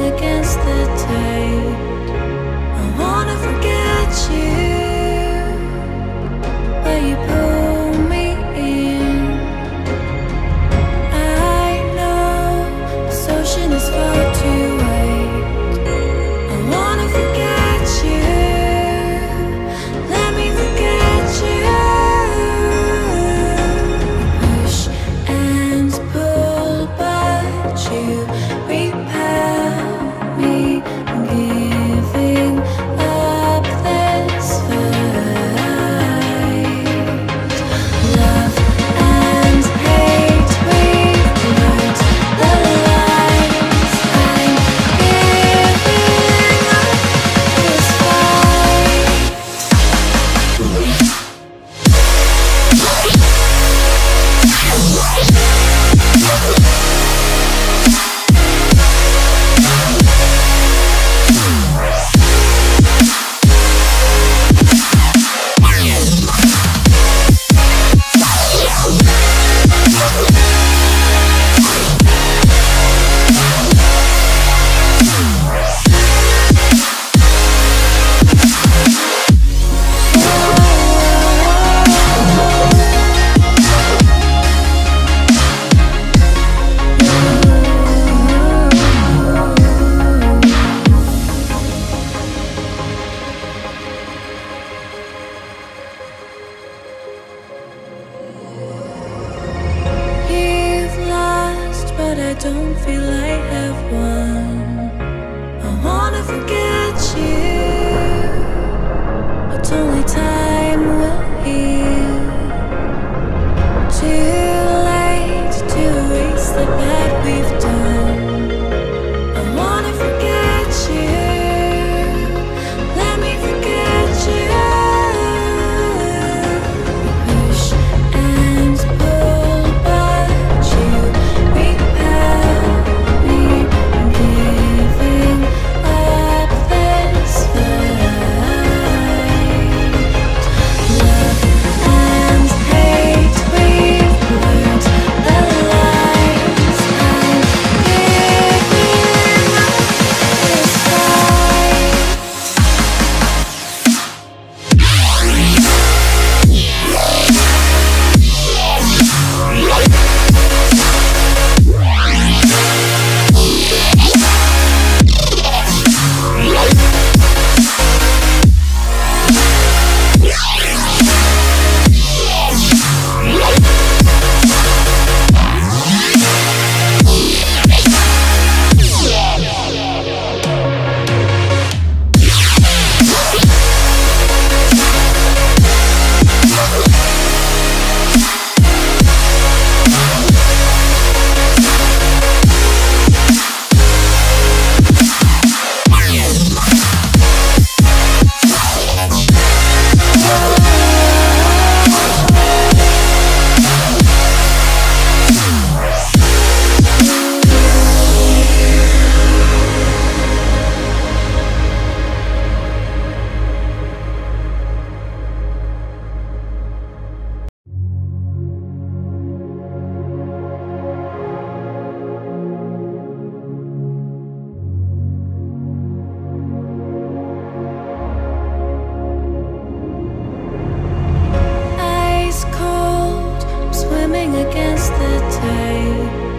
against the tape I don't feel I have won. against the tide.